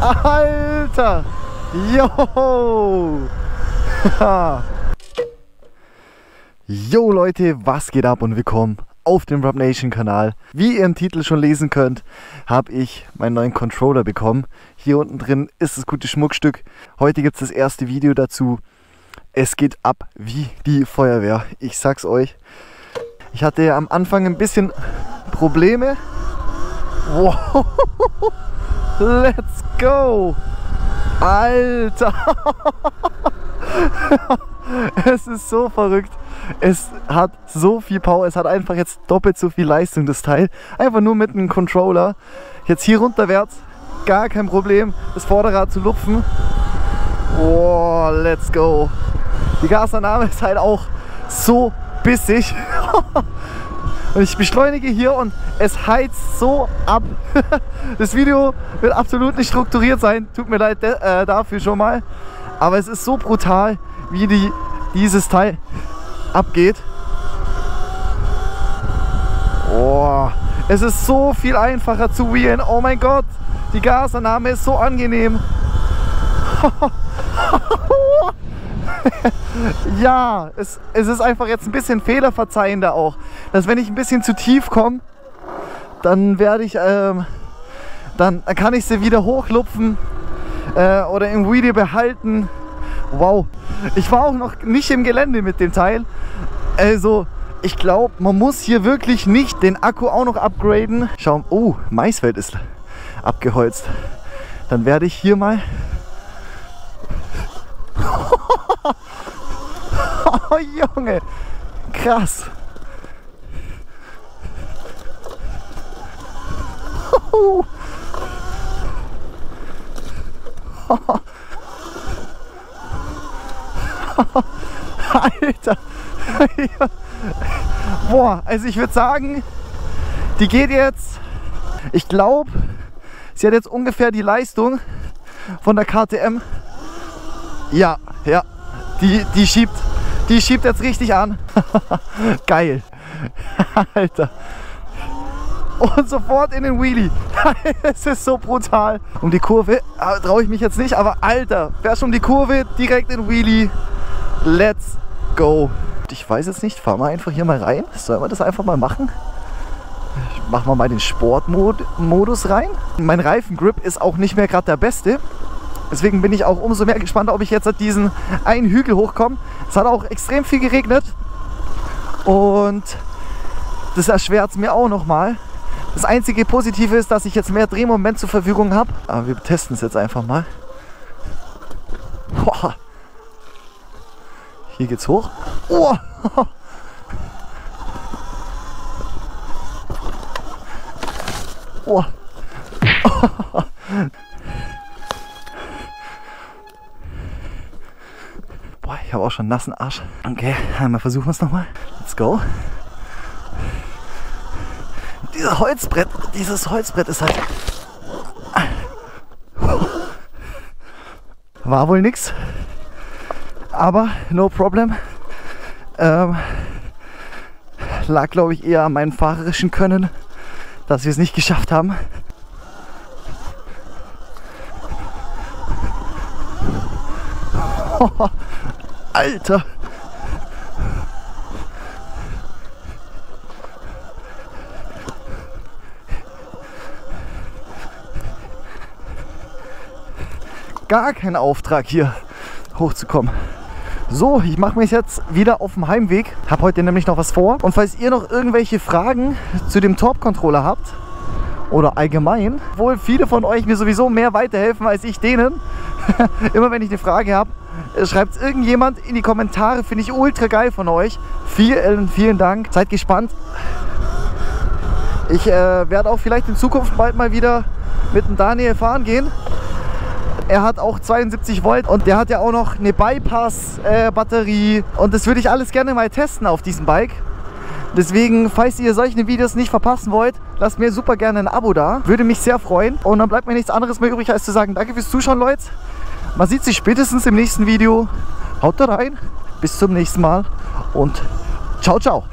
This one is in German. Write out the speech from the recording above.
Alter! Yo! Yo Leute, was geht ab und willkommen auf dem Rub Nation Kanal. Wie ihr im Titel schon lesen könnt, habe ich meinen neuen Controller bekommen. Hier unten drin ist das gute Schmuckstück. Heute gibt es das erste Video dazu. Es geht ab wie die Feuerwehr. Ich sag's euch. Ich hatte am Anfang ein bisschen Probleme. Wow. Let's go! Alter! es ist so verrückt. Es hat so viel Power. Es hat einfach jetzt doppelt so viel Leistung, das Teil. Einfach nur mit einem Controller. Jetzt hier runterwärts, gar kein Problem, das Vorderrad zu lupfen. Oh, let's go. Die Gasannahme ist halt auch so bissig. Und ich beschleunige hier und es heizt so ab. Das Video wird absolut nicht strukturiert sein. Tut mir leid äh, dafür schon mal. Aber es ist so brutal, wie die, dieses Teil abgeht. Oh, es ist so viel einfacher zu wheelen. Oh mein Gott, die Gasannahme ist so angenehm. ja, es, es ist einfach jetzt ein bisschen fehlerverzeihender auch. Dass wenn ich ein bisschen zu tief komme, dann werde ich, ähm, dann kann ich sie wieder hochlupfen äh, oder im Video behalten. Wow, ich war auch noch nicht im Gelände mit dem Teil. Also, ich glaube, man muss hier wirklich nicht den Akku auch noch upgraden. Schau, oh, Maisfeld ist abgeholzt. Dann werde ich hier mal oh Junge, krass. Alter. Boah, also ich würde sagen, die geht jetzt, ich glaube, sie hat jetzt ungefähr die Leistung von der KTM. Ja, ja, die, die schiebt die schiebt jetzt richtig an. Geil. Alter. Und sofort in den Wheelie. es ist so brutal. Um die Kurve ah, traue ich mich jetzt nicht, aber Alter, fährst um die Kurve, direkt in Wheelie. Let's go. Ich weiß jetzt nicht, fahren wir einfach hier mal rein. Sollen wir das einfach mal machen? Machen wir mal den Sportmodus rein. Mein Reifengrip ist auch nicht mehr gerade der beste. Deswegen bin ich auch umso mehr gespannt, ob ich jetzt diesen einen Hügel hochkomme. Es hat auch extrem viel geregnet und das erschwert es mir auch nochmal. Das einzige Positive ist, dass ich jetzt mehr Drehmoment zur Verfügung habe. Aber wir testen es jetzt einfach mal. Boah. Hier geht's hoch. Oh. Oh. Ich schon nassen Arsch. Okay, einmal versuchen wir es nochmal. Let's go. Dieser Holzbrett, dieses Holzbrett ist halt... War wohl nix. Aber no problem. Ähm, lag glaube ich eher an meinem fahrerischen Können, dass wir es nicht geschafft haben. Alter! Gar kein Auftrag hier hochzukommen. So, ich mache mich jetzt wieder auf dem Heimweg. Habe heute nämlich noch was vor. Und falls ihr noch irgendwelche Fragen zu dem Top-Controller habt, oder allgemein, wohl viele von euch mir sowieso mehr weiterhelfen als ich denen. Immer wenn ich eine Frage habe, Schreibt irgendjemand in die Kommentare. Finde ich ultra geil von euch. Vielen, vielen Dank. Seid gespannt. Ich äh, werde auch vielleicht in Zukunft bald mal wieder mit dem Daniel fahren gehen. Er hat auch 72 Volt und der hat ja auch noch eine Bypass-Batterie. Äh, und das würde ich alles gerne mal testen auf diesem Bike. Deswegen, falls ihr solche Videos nicht verpassen wollt, lasst mir super gerne ein Abo da. Würde mich sehr freuen. Und dann bleibt mir nichts anderes mehr übrig, als zu sagen, danke fürs Zuschauen, Leute. Man sieht sich spätestens im nächsten Video. Haut da rein. Bis zum nächsten Mal und ciao, ciao.